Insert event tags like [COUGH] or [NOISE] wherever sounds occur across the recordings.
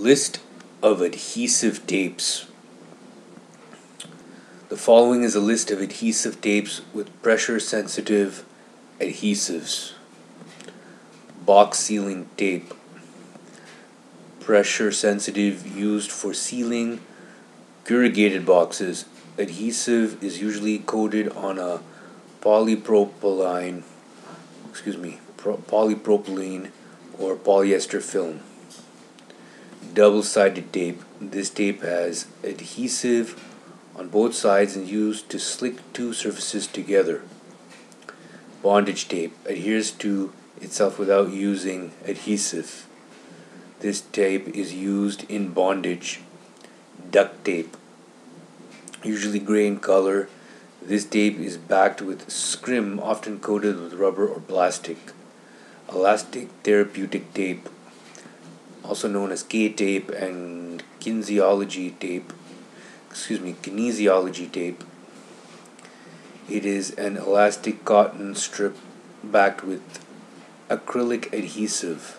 List of adhesive tapes. The following is a list of adhesive tapes with pressure sensitive adhesives. Box sealing tape. Pressure sensitive used for sealing corrugated boxes. Adhesive is usually coated on a polypropylene, excuse me, pro- polypropylene or polyester film double sided tape. This tape has adhesive on both sides and used to slick two surfaces together. Bondage tape adheres to itself without using adhesive. This tape is used in bondage. Duct tape, usually gray in color. This tape is backed with scrim, often coated with rubber or plastic. Elastic therapeutic tape also known as K tape and kinesiology tape, excuse me, kinesiology tape. It is an elastic cotton strip backed with acrylic adhesive.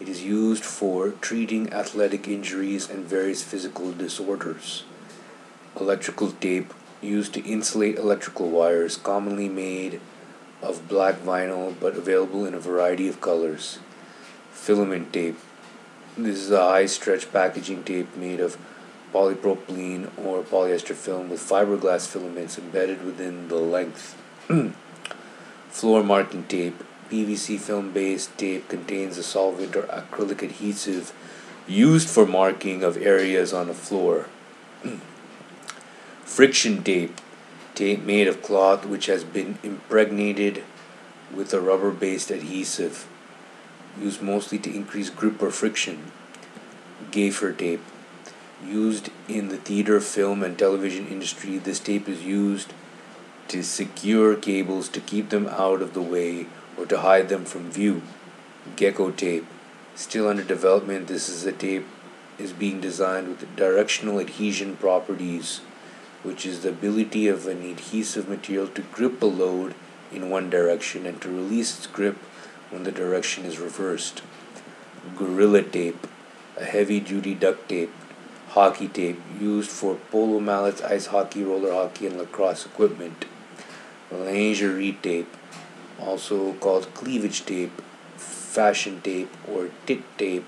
It is used for treating athletic injuries and various physical disorders. Electrical tape used to insulate electrical wires, commonly made of black vinyl but available in a variety of colors. Filament tape this is a high stretch packaging tape made of polypropylene or polyester film with fiberglass filaments embedded within the length. [CLEARS THROAT] Floor marking tape. PVC film based tape contains a solvent or acrylic adhesive used for marking of areas on a floor. [CLEARS THROAT] Friction tape. Tape made of cloth which has been impregnated with a rubber based adhesive used mostly to increase grip or friction. Gaffer tape. Used in the theater, film, and television industry, this tape is used to secure cables to keep them out of the way or to hide them from view. Gecko tape. Still under development, this is a tape is being designed with directional adhesion properties, which is the ability of an adhesive material to grip a load in one direction and to release its grip when the direction is reversed. Gorilla tape, a heavy duty duct tape, hockey tape used for polo mallets, ice hockey, roller hockey, and lacrosse equipment. Lingerie tape, also called cleavage tape, fashion tape, or tit tape.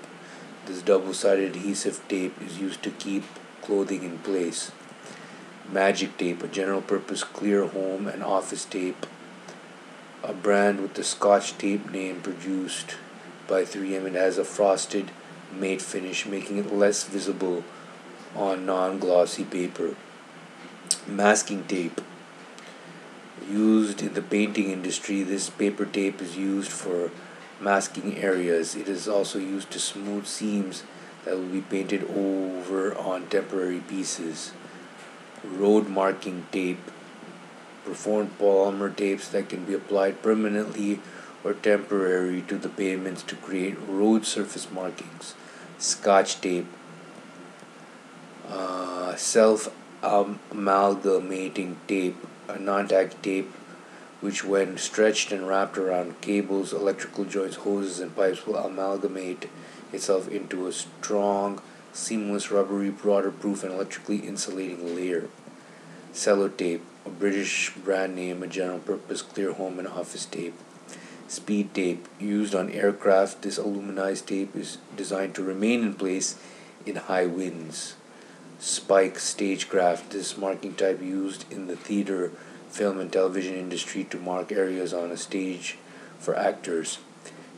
This double sided adhesive tape is used to keep clothing in place. Magic tape, a general purpose clear home and office tape a brand with the Scotch tape name produced by 3M. It has a frosted matte finish, making it less visible on non glossy paper. Masking tape. Used in the painting industry, this paper tape is used for masking areas. It is also used to smooth seams that will be painted over on temporary pieces. Road marking tape performed polymer tapes that can be applied permanently or temporary to the pavements to create road surface markings. Scotch tape, uh, self amalgamating tape, a non tack tape which, when stretched and wrapped around cables, electrical joints, hoses, and pipes, will amalgamate itself into a strong, seamless, rubbery, waterproof, and electrically insulating layer. Sellotape, a British brand name, a general purpose clear home and office tape. Speed tape, used on aircraft, this aluminized tape is designed to remain in place in high winds. Spike stagecraft, this marking type used in the theater, film, and television industry to mark areas on a stage for actors.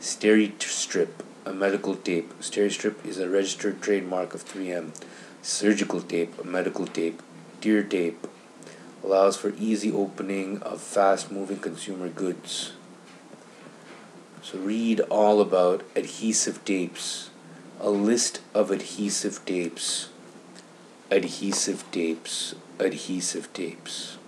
Steri-Strip, a medical tape. Steri-Strip is a registered trademark of 3M. Surgical tape, a medical tape. Tear tape, allows for easy opening of fast moving consumer goods. So, read all about adhesive tapes, a list of adhesive tapes, adhesive tapes, adhesive tapes.